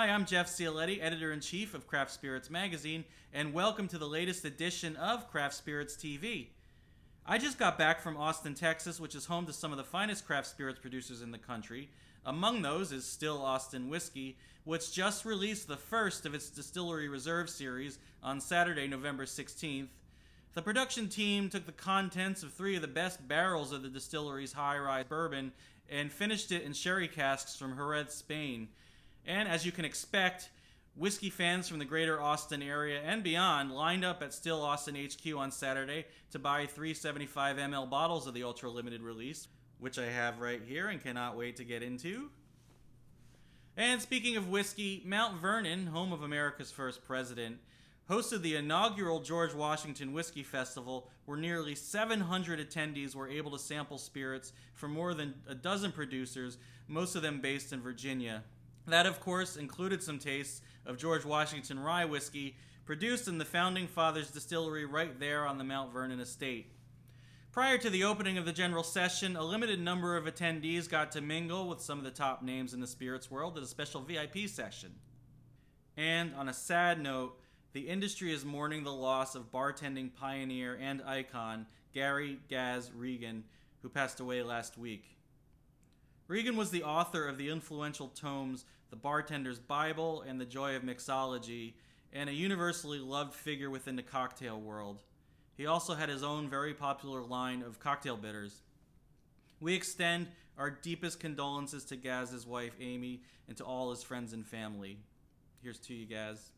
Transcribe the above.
Hi, I'm Jeff Cioletti, editor in chief of Craft Spirits Magazine, and welcome to the latest edition of Craft Spirits TV. I just got back from Austin, Texas, which is home to some of the finest craft spirits producers in the country. Among those is Still Austin Whiskey, which just released the first of its Distillery Reserve series on Saturday, November 16th. The production team took the contents of three of the best barrels of the distillery's high rye bourbon and finished it in sherry casks from Jerez, Spain. And as you can expect, whiskey fans from the greater Austin area and beyond lined up at Still Austin HQ on Saturday to buy 375 ml bottles of the ultra limited release, which I have right here and cannot wait to get into. And speaking of whiskey, Mount Vernon, home of America's first president, hosted the inaugural George Washington Whiskey Festival, where nearly 700 attendees were able to sample spirits from more than a dozen producers, most of them based in Virginia. That, of course, included some tastes of George Washington rye whiskey produced in the Founding Fathers distillery right there on the Mount Vernon estate. Prior to the opening of the general session, a limited number of attendees got to mingle with some of the top names in the spirits world at a special VIP session. And on a sad note, the industry is mourning the loss of bartending pioneer and icon Gary Gaz Regan, who passed away last week. Regan was the author of the influential tomes The Bartender's Bible and The Joy of Mixology, and a universally loved figure within the cocktail world. He also had his own very popular line of cocktail bitters. We extend our deepest condolences to Gaz's wife, Amy, and to all his friends and family. Here's to you, Gaz.